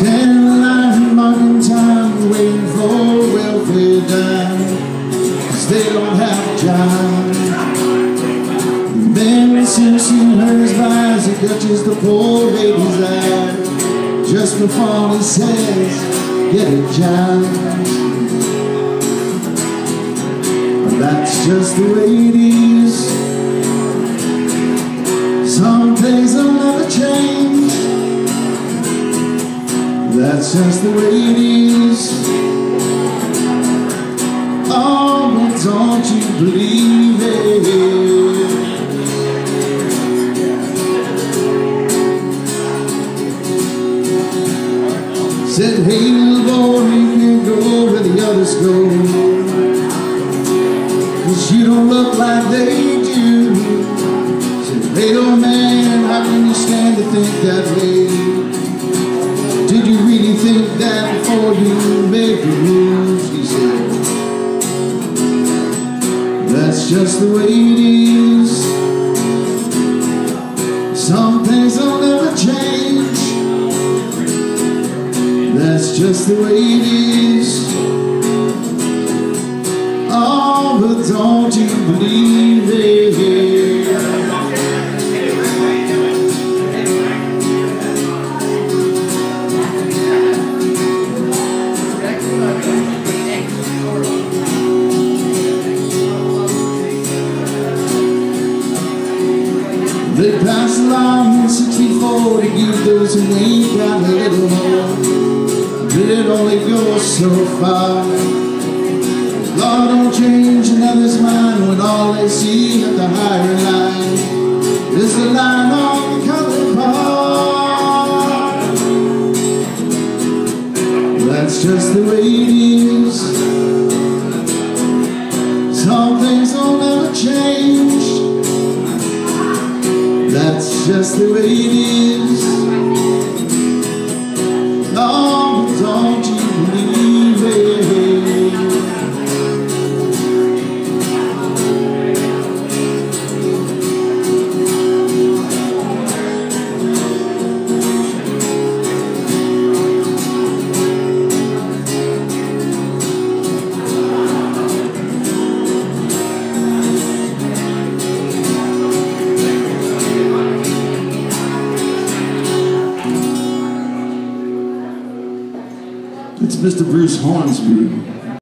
Standing in line in time Waiting for welfare dime Cause they don't have a job. The man with Simpson hers eyes He catches the poor baby's eye. Just before he says Get a job. That's just the way it is. Some days That's just the way it is. Oh, but don't you believe it? Said, hey little boy, you go where the others go Cause you don't look like they do Said, hey old man, how can you stand to think that way? Just the way it is Some things will never change that's just the way it is. Oh, but don't you believe They pass along in 64 to give those who ain't got a little more. But it only goes so far. Law don't change another's mind when all they see at the higher line is the line on the colored part. That's just the way it is. Some things will never change. Just the way it is. It's Mr. Bruce Hornsby.